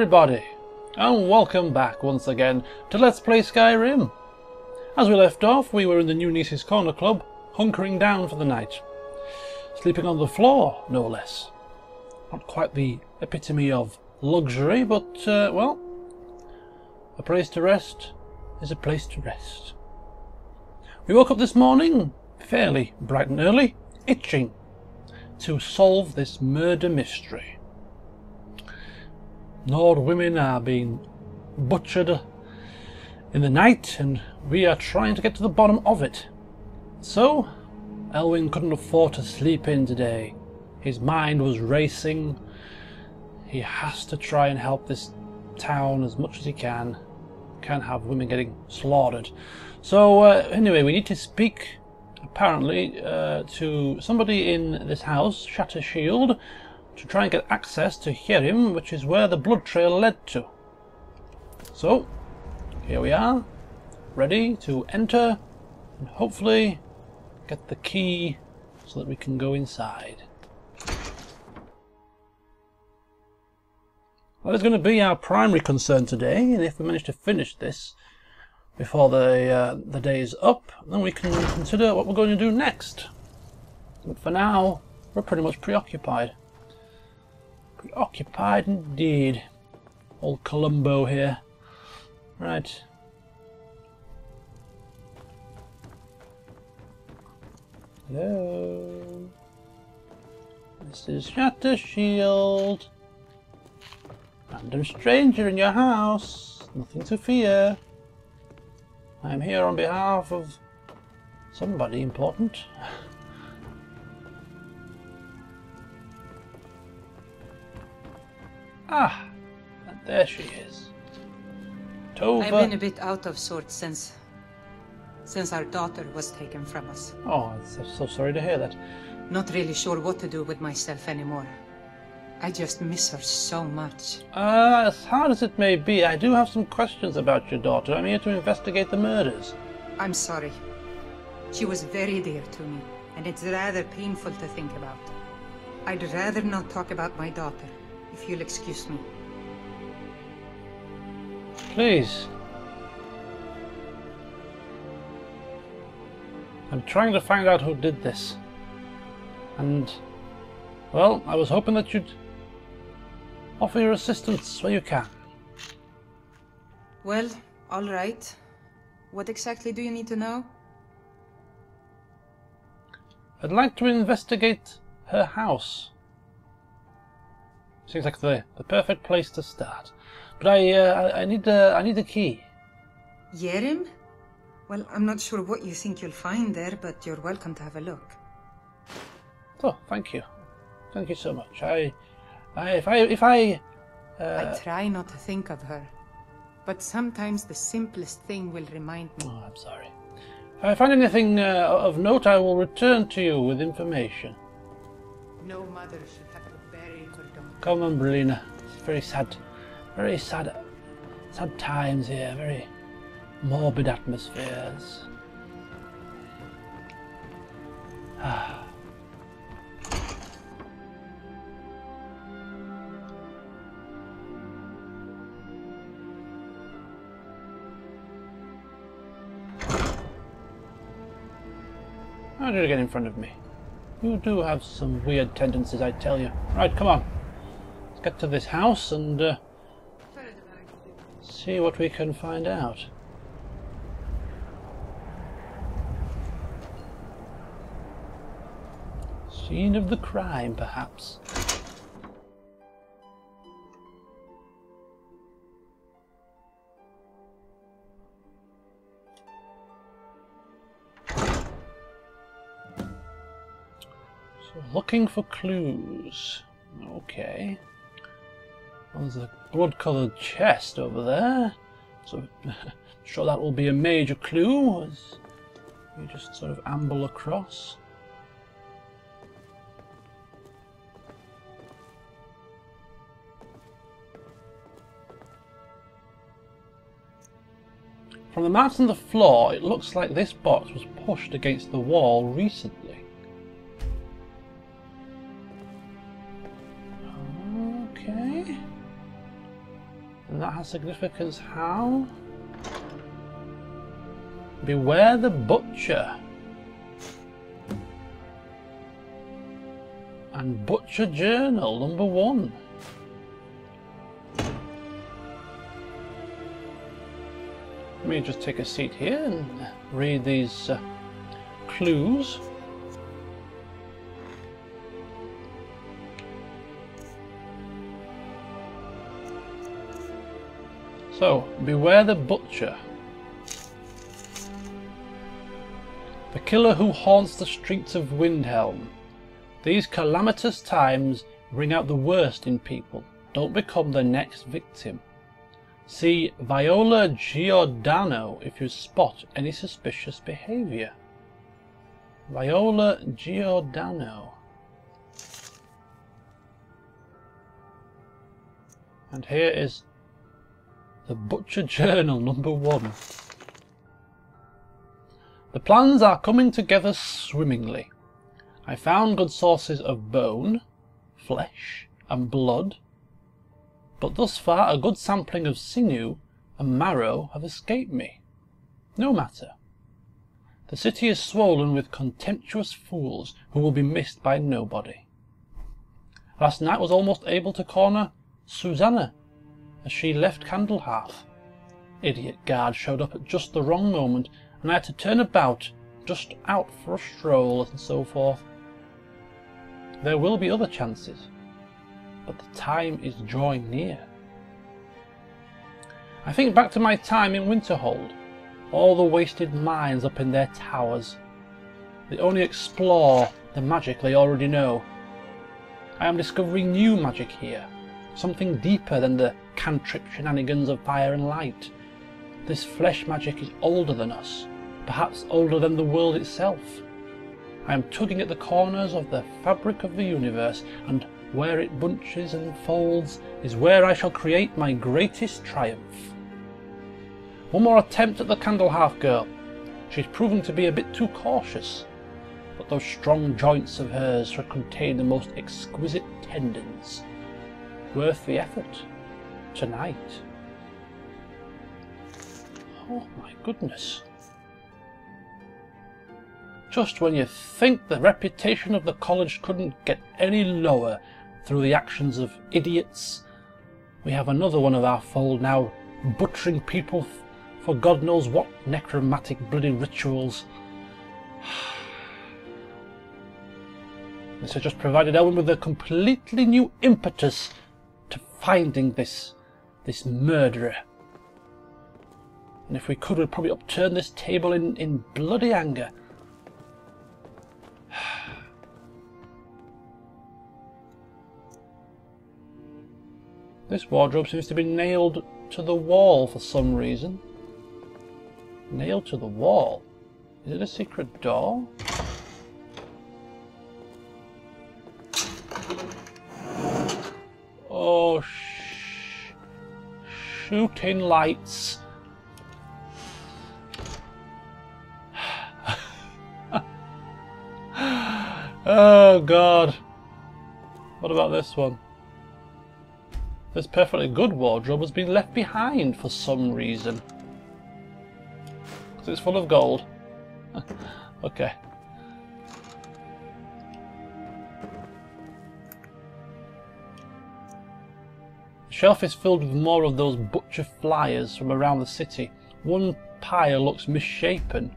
everybody, and welcome back once again to Let's Play Skyrim. As we left off, we were in the New Gnisis Cornerclub, hunkering down for the night. Sleeping on the floor, no less. Not quite the epitome of luxury, but, uh, well, a place to rest is a place to rest. We woke up this morning, fairly bright and early, itching to solve this murder mystery. Nord women are being butchered in the night, and we are trying to get to the bottom of it. So, Elwynn couldn't afford to sleep in today. His mind was racing. He has to try and help this town as much as he can. Can't have women getting slaughtered. So, uh, anyway, we need to speak, apparently, uh, to somebody in this house, Shatter Shield, to try and get access to Hjerim, which is where the blood trail led to. So, here we are, ready to enter and hopefully get the key so that we can go inside. That is going to be our primary concern today, and if we manage to finish this before the uh, the day is up, then we can consider what we're going to do next. But for now, we're pretty much preoccupied. Preoccupied indeed. Old Columbo here. Right. Hello. This is Shatter Shield. Random stranger in your house. Nothing to fear. I am here on behalf of somebody important. Ah, and there she is. Tova. I've been a bit out of sorts since since our daughter was taken from us. Oh, I'm so, so sorry to hear that. Not really sure what to do with myself anymore. I just miss her so much. Uh, as hard as it may be, I do have some questions about your daughter. I'm here to investigate the murders. I'm sorry. She was very dear to me, and it's rather painful to think about. I'd rather not talk about my daughter, if you'll excuse me. Please. I'm trying to find out who did this. And, well, I was hoping that you'd offer your assistance where you can. Well, all right. What exactly do you need to know? I'd like to investigate her house. Seems like the, the perfect place to start. But I, uh, I, I need a, I need a key. Hjerim? Well, I'm not sure what you think you'll find there, but you're welcome to have a look. Oh, thank you, thank you so much. I, I if I, if I, I uh, try not to think of her, but sometimes the simplest thing will remind me. oh, I'm sorry. If I find anything uh, of note, I will return to you with information. No mother should Come on, Brelyna. It's very sad, very sad, sad times here. Very morbid atmospheres. Ah. How did you get in front of me? You do have some weird tendencies, I tell you. Right, come on. Get to this house and uh, see what we can find out. Scene of the crime, perhaps. Looking for clues. Okay. Well, there's a blood-coloured chest over there. So sure that will be a major clue as we just sort of amble across. From the marks on the floor, it looks like this box was pushed against the wall recently. Has significance. How? Beware the Butcher. And Butcher Journal, number one. Let me just take a seat here and read these uh, clues. So, beware the butcher. The killer who haunts the streets of Windhelm. These calamitous times bring out the worst in people. Don't become the next victim. See Viola Giordano if you spot any suspicious behaviour. Viola Giordano. And here is the Butcher Journal number one. The plans are coming together swimmingly. I found good sources of bone, flesh, and blood, but thus far a good sampling of sinew and marrow have escaped me. No matter. The city is swollen with contemptuous fools who will be missed by nobody. Last night was almost able to corner Susanna as she left Candlehearth. Idiot guard showed up at just the wrong moment and I had to turn about just out for a stroll and so forth. There will be other chances, but the time is drawing near. I think back to my time in Winterhold, all the wasted mines up in their towers. They only explore the magic they already know. I am discovering new magic here, something deeper than the cantrip shenanigans of fire and light. This flesh magic is older than us, perhaps older than the world itself. I am tugging at the corners of the fabric of the universe, and where it bunches and folds is where I shall create my greatest triumph. One more attempt at the Candlehearth girl. She's proven to be a bit too cautious, but those strong joints of hers should contain the most exquisite tendons. Worth the effort. Tonight. Oh my goodness. Just when you think the reputation of the college couldn't get any lower through the actions of idiots, we have another one of our fold now butchering people for God knows what necromantic bloody rituals. This has just provided Elwynn with a completely new impetus to finding this, this murderer. And if we could, we'd probably upturn this table in, in bloody anger. This wardrobe seems to be nailed to the wall for some reason. Nailed to the wall? Is it a secret door? Shooting lights. oh god. What about this one? This perfectly good wardrobe has been left behind for some reason. Because it's full of gold. okay. Shelf is filled with more of those butcher flyers from around the city. One pile looks misshapen.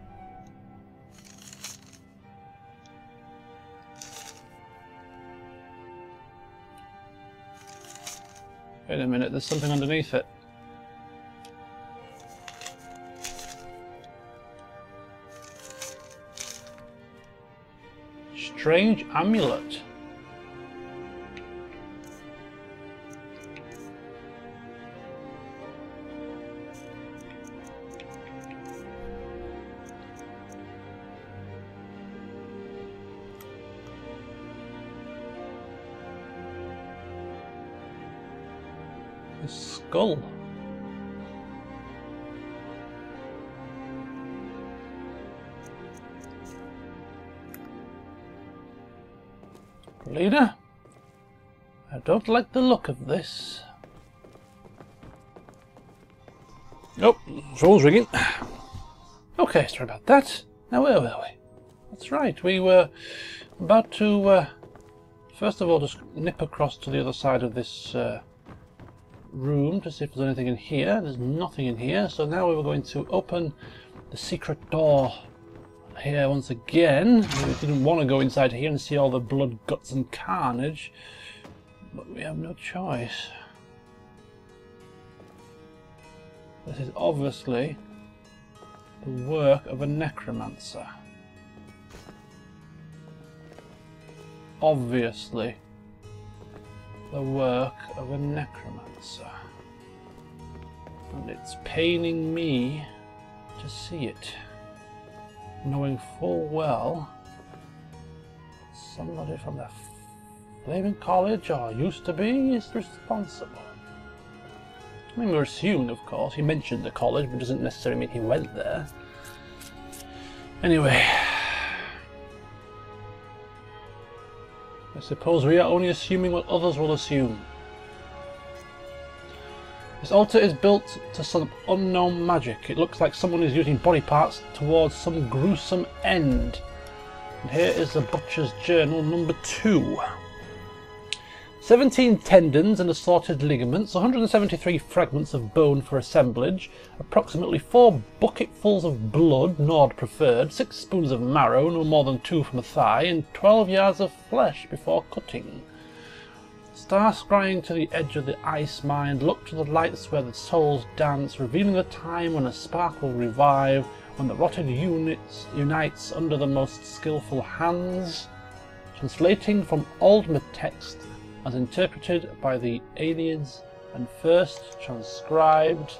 Wait a minute, there's something underneath it. Strange amulet. A skull. Leader, I don't like the look of this. Oh, phone's ringing. Okay, sorry about that. Now where were we? That's right, we were about to, uh, first of all, just nip across to the other side of this uh, room to see if there's anything in here. There's nothing in here, so now we were going to open the secret door here once again. We didn't want to go inside here and see all the blood, guts and carnage, but we have no choice. This is obviously the work of a necromancer. Obviously the work of a necromancer. And it's paining me to see it, knowing full well somebody from the Flaming College, or used to be, is responsible. I mean, we're assuming, of course. He mentioned the college, but doesn't necessarily mean he went there. Anyway. Suppose we are only assuming what others will assume. This altar is built to some unknown magic. It looks like someone is using body parts towards some gruesome end. And here is the Butcher's Journal number two. 17 tendons and assorted ligaments, 173 fragments of bone for assemblage, approximately 4 bucketfuls of blood, Nord preferred, 6 spoons of marrow, no more than 2 from a thigh, and 12 yards of flesh before cutting. Star scrying to the edge of the ice mind, look to the lights where the souls dance, revealing the time when a spark will revive, when the rotted units unites under the most skilful hands. Translating from old text as interpreted by the aliens and first transcribed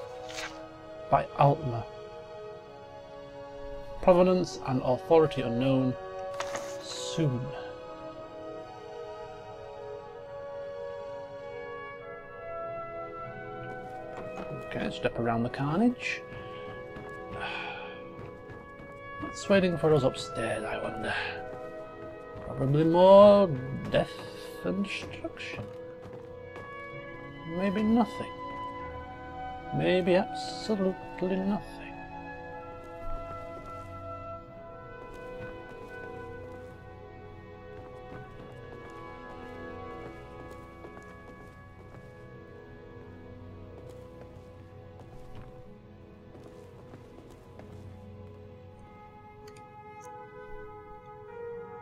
by Altmer. Provenance and authority unknown. Soon. Okay, step around the carnage. What's waiting for us upstairs, I wonder? Probably more death destruction. Maybe nothing. Maybe absolutely nothing.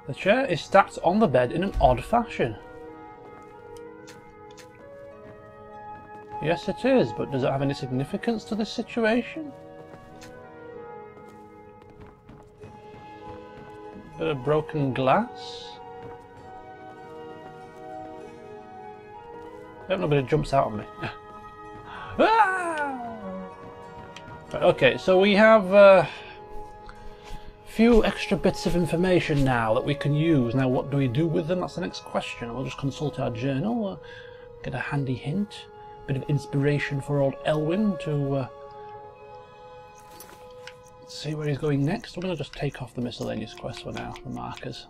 The chair is stacked on the bed in an odd fashion. Yes, it is, but does it have any significance to this situation? Bit of broken glass. I but it jumps out on me. ah! Okay, so we have a few extra bits of information now that we can use. Now, what do we do with them? That's the next question. We'll just consult our journal, uh, get a handy hint bit of inspiration for old Elwynn to uh, see where he's going next. I'm going to just take off the miscellaneous quest for now, the markers.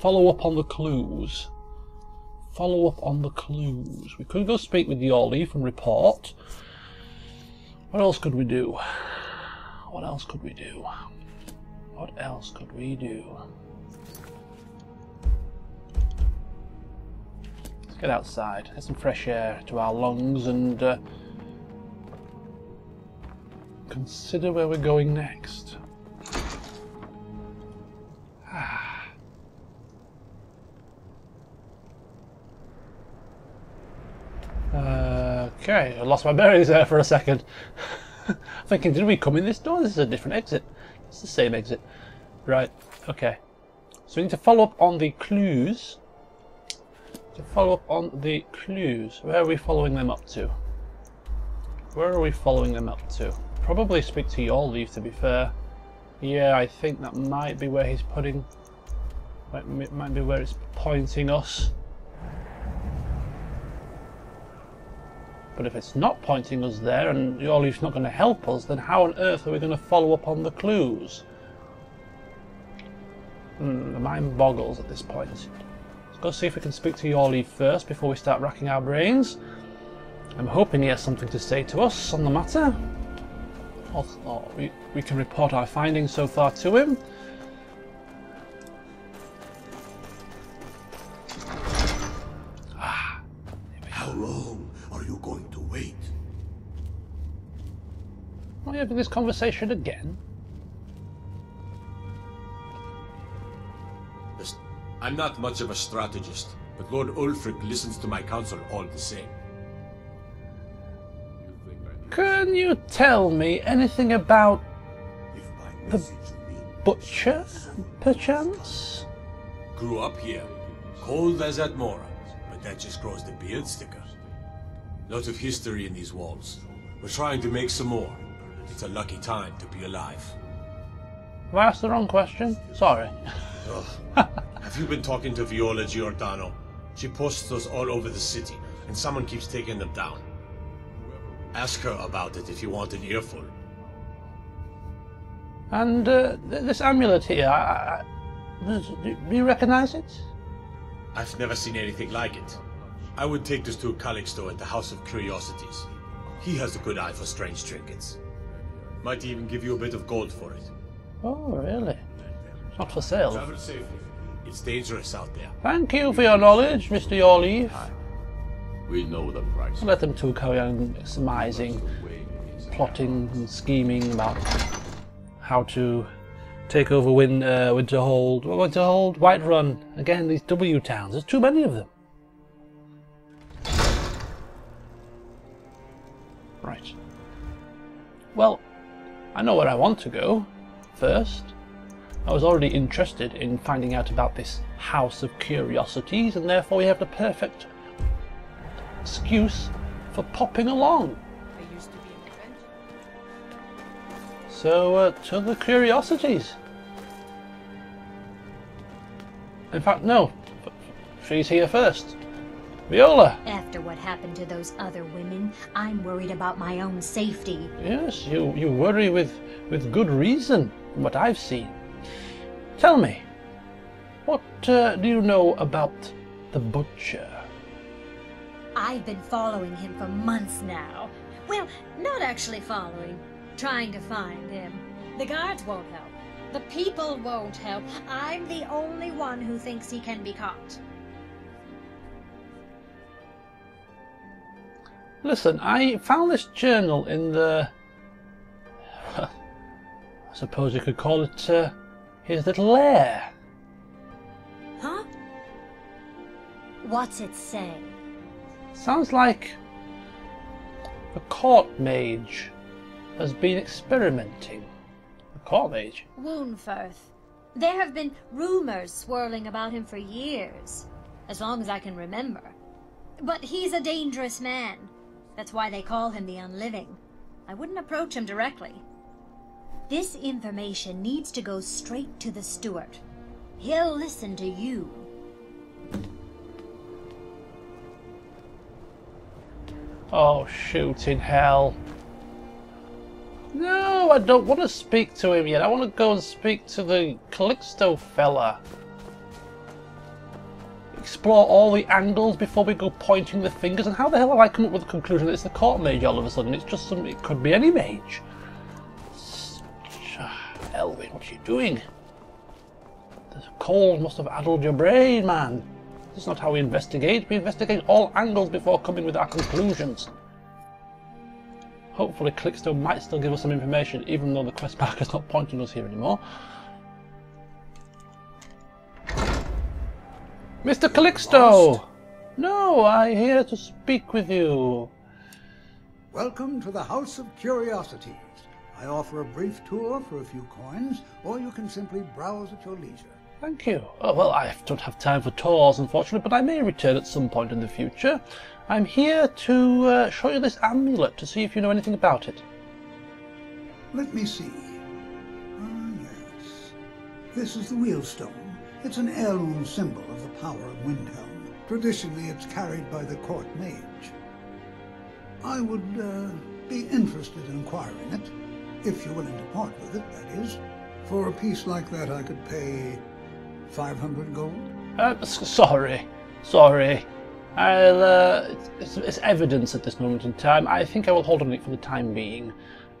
Follow up on the clues. Follow up on the clues. We could go speak with the Jorleif and report. What else could we do? What else could we do? What else could we do? Get outside, get some fresh air to our lungs and uh, consider where we're going next. uh, okay, I lost my bearings there for a second. thinking, did we come in this door? This is a different exit. It's the same exit. Right, okay. So we need to follow up on the clues to follow up on the clues. Where are we following them up to? Where are we following them up to? Probably speak to Jorleif to be fair. Yeah, I think that might be where he's putting... Might, might be where it's pointing us. But if it's not pointing us there and Jorleif's not going to help us, then how on earth are we going to follow up on the clues? Hmm, the mind boggles at this point. Go see if we can speak to Jorleif first before we start racking our brains. I'm hoping he has something to say to us on the matter. Or, or we, we can report our findings so far to him. Ah, How long are you going to wait? Are we having this conversation again? I'm not much of a strategist, but Lord Ulfric listens to my counsel all the same. Can you tell me anything about If by The message you mean Butcher, perchance? Grew up here, cold as Atmora, but that just grows the beard sticker. Lot of history in these walls. We're trying to make some more. It's a lucky time to be alive. Have I asked the wrong question? Sorry. Have you been talking to Viola Giordano? She posts us all over the city, and someone keeps taking them down. Ask her about it if you want an earful. And uh, th- this amulet here, I, I, does, do you recognize it? I've never seen anything like it. I would take this to Calixto at the House of Curiosities. He has a good eye for strange trinkets. Might even give you a bit of gold for it. Oh, really? Not for sale. Travel safely. It's dangerous out there. Thank you for your knowledge, Mr. Jorleif. We know the price. Let them two carry on surmising, plotting and scheming about how to take over Win, uh, Winterhold. Winterhold, Whiterun. Again, these W towns. There's too many of them. Right. Well, I know where I want to go first. I was already interested in finding out about this House of Curiosities, and therefore we have the perfect excuse for popping along. I used to be an adventurer. So, uh, to the curiosities. In fact, no. F- f- She's here first. Viola. After what happened to those other women, I'm worried about my own safety. Yes, you, you worry with, with good reason, from what I've seen. Tell me, what uh, do you know about the butcher? I've been following him for months now. Well, not actually following, trying to find him. The guards won't help. The people won't help. I'm the only one who thinks he can be caught. Listen, I found this journal in the. I suppose you could call it uh, his little lair. Huh? What's it say? Sounds like a court mage has been experimenting. A court mage? Wuunferth. There have been rumors swirling about him for years, as long as I can remember. But he's a dangerous man. That's why they call him the Unliving. I wouldn't approach him directly. This information needs to go straight to the steward. He'll listen to you. Oh, shoot in hell. No, I don't want to speak to him yet. I want to go and speak to the Calixto fella. Explore all the angles before we go pointing the fingers. And how the hell have I come up with the conclusion that it's the court mage all of a sudden? It's just some. It could be any mage. What are you doing? The cold must have addled your brain, man. This is not how we investigate. We investigate all angles before coming with our conclusions. Hopefully Calixto might still give us some information, even though the quest marker's not pointing us here anymore. Mr. Calixto! No, I'm here to speak with you. Welcome to the House of Curiosities. I offer a brief tour for a few coins, or you can simply browse at your leisure. Thank you. Oh, well, I don't have time for tours, unfortunately, but I may return at some point in the future. I'm here to uh, show you this amulet to see if you know anything about it. Let me see. Ah, yes. This is the wheelstone. It's an heirloom symbol of the power of Windhelm. Traditionally, it's carried by the court mage. I would uh, be interested in acquiring it, if you're willing to part with it, that is. For a piece like that, I could pay 500 gold. Uh, sorry. Sorry. I'll, uh, it's, it's evidence at this moment in time. I think I will hold on to it for the time being.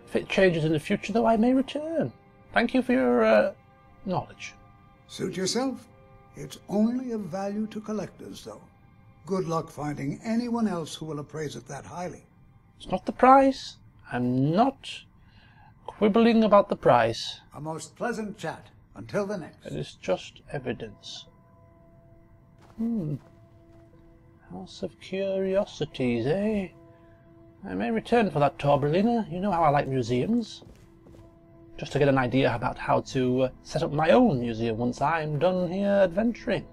If it changes in the future, though, I may return. Thank you for your, uh, knowledge. Suit yourself. It's only of value to collectors, though. Good luck finding anyone else who will appraise it that highly. It's not the price. I'm not quibbling about the price. A most pleasant chat. Until the next. It is just evidence. Hmm. House of Curiosities, eh? I may return for that tour, Brelyna. You know how I like museums. Just to get an idea about how to uh, set up my own museum once I'm done here adventuring.